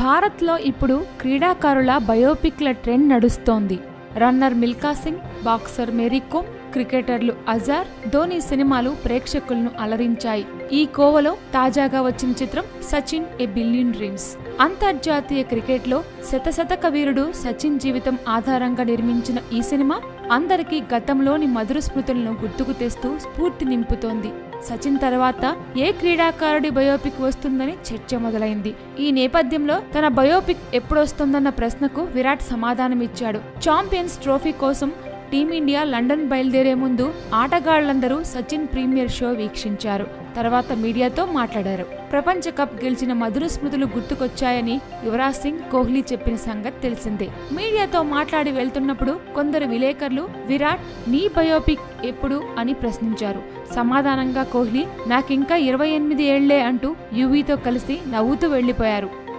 భారత్లో ఇప్పుడు క్రీడాకారుల బయోపిక్ల ట్రెండ్ నడుస్తోంది. రన్నర్ మిల్కా సింగ్ బాక్సర్ మేరీ కోమ్ క్రికెటర్లు అజార్ ధోని సినిమాలు ప్రేక్షకులను అలరించాయి. ఈ కోవలో తాజాగా వచ్చిన చిత్రం సచిన్ ఏ బిలియన్ డ్రీమ్స్. అంతర్జాతీయ క్రికెట్లో శతశతక వీరుడు సచిన్ జీవితం ఆధారంగా నిర్మించిన ఈ సినిమా అందరికీ గతంలోని మధుర స్మృతులను గుర్తుకు తెస్తూ స్ఫూర్తి నింపుతోంది. సచిన్ తర్వాత ఏ క్రీడాకారుడి బయోపిక్ వస్తుందని చర్చ మొదలైంది. ఈ నేపథ్యంలో తన బయోపిక్ ఎప్పుడొస్తుందన్న ప్రశ్నకు విరాట్ సమాధానమిచ్చాడు. ఛాంపియన్స్ ట్రోఫీ కోసం టీమిండియా లండన్ బయలుదేరే ముందు ఆటగాళ్ళందరూ సచిన్ ప్రీమియర్ షో వీక్షించారు. తర్వాత మీడియాతో మాట్లాడారు. ప్రపంచ కప్ గెలిచిన మధుర స్మృతులు గుర్తుకొచ్చాయని యువరాజ్ సింగ్ కోహ్లీ చెప్పిన సంగతి తెలిసిందే. మీడియాతో మాట్లాడి వెళ్తున్నప్పుడు కొందరు విలేకరులు విరాట్ నీ బయోపిక్ ఎప్పుడు? అని ప్రశ్నించారు. సమాధానంగా కోహ్లీ నాకింకా ఇరవై ఎనిమిది ఏళ్ళే అంటూ యువీతో కలిసి నవ్వుతూ వెళ్ళిపోయారు